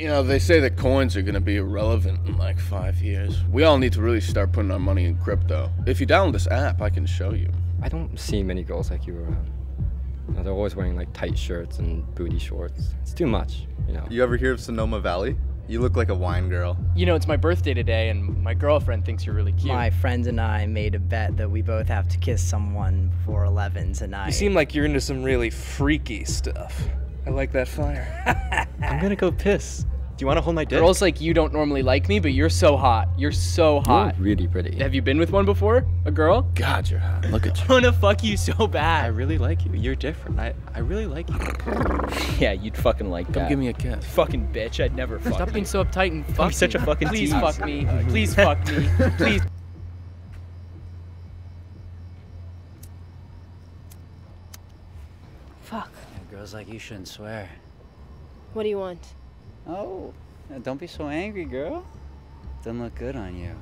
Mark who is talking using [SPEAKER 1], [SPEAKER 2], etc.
[SPEAKER 1] You know, they say that coins are gonna be irrelevant in like five years. We all need to really start putting our money in crypto. If you download this app, I can show you.
[SPEAKER 2] I don't see many girls like you around. You know, they're always wearing like tight shirts and booty shorts. It's too much, you know.
[SPEAKER 3] You ever hear of Sonoma Valley? You look like a wine girl.
[SPEAKER 4] You know, it's my birthday today, and my girlfriend thinks you're really cute.
[SPEAKER 5] My friend and I made a bet that we both have to kiss someone before 11 tonight.
[SPEAKER 6] You seem like you're into some really freaky stuff. I like that fire.
[SPEAKER 2] I'm gonna go piss. Do you want to hold my dick?
[SPEAKER 4] Girls like you don't normally like me, but you're so hot. You're so hot.
[SPEAKER 2] You're really pretty.
[SPEAKER 4] Have you been with one before? A girl?
[SPEAKER 1] God, you're hot. Look at you.
[SPEAKER 4] I wanna fuck you so bad.
[SPEAKER 2] I really like you. You're different. I, I really like you.
[SPEAKER 7] Yeah, you'd fucking like
[SPEAKER 1] Come
[SPEAKER 7] that.
[SPEAKER 1] give me a kiss.
[SPEAKER 7] fucking bitch. I'd never fuck
[SPEAKER 4] Stop
[SPEAKER 7] you.
[SPEAKER 4] being so uptight and fuck
[SPEAKER 7] be such a fucking
[SPEAKER 4] Please
[SPEAKER 7] tease.
[SPEAKER 4] fuck me. Please fuck me. Please.
[SPEAKER 8] Fuck.
[SPEAKER 9] Girls like you shouldn't swear.
[SPEAKER 8] What do you want?
[SPEAKER 9] Oh, don't be so angry, girl. Doesn't look good on you.